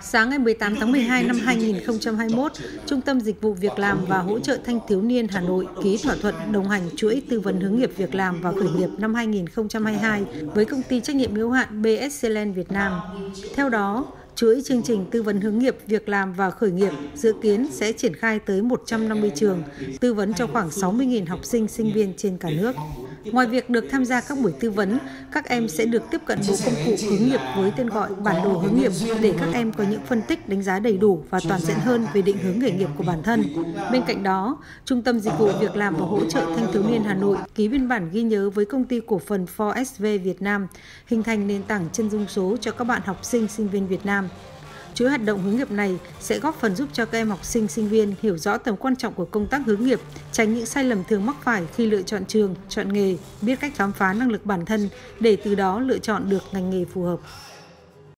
Sáng ngày 18 tháng 12 năm 2021, Trung tâm Dịch vụ Việc làm và Hỗ trợ Thanh thiếu niên Hà Nội ký thỏa thuận đồng hành chuỗi tư vấn hướng nghiệp việc làm và khởi nghiệp năm 2022 với công ty trách nhiệm hữu hạn BSC Land Việt Nam. Theo đó, chuỗi chương trình tư vấn hướng nghiệp, việc làm và khởi nghiệp dự kiến sẽ triển khai tới 150 trường, tư vấn cho khoảng 60.000 học sinh, sinh viên trên cả nước. Ngoài việc được tham gia các buổi tư vấn, các em sẽ được tiếp cận bộ công cụ hướng nghiệp với tên gọi bản đồ hướng nghiệp để các em có những phân tích đánh giá đầy đủ và toàn diện hơn về định hướng nghề nghiệp của bản thân. Bên cạnh đó, Trung tâm Dịch vụ Việc làm và Hỗ trợ Thanh thiếu niên Hà Nội ký biên bản ghi nhớ với công ty cổ phần 4SV Việt Nam, hình thành nền tảng chân dung số cho các bạn học sinh, sinh viên Việt Nam. Chuỗi hoạt động hướng nghiệp này sẽ góp phần giúp cho các em học sinh, sinh viên hiểu rõ tầm quan trọng của công tác hướng nghiệp, tránh những sai lầm thường mắc phải khi lựa chọn trường, chọn nghề, biết cách khám phá năng lực bản thân để từ đó lựa chọn được ngành nghề phù hợp.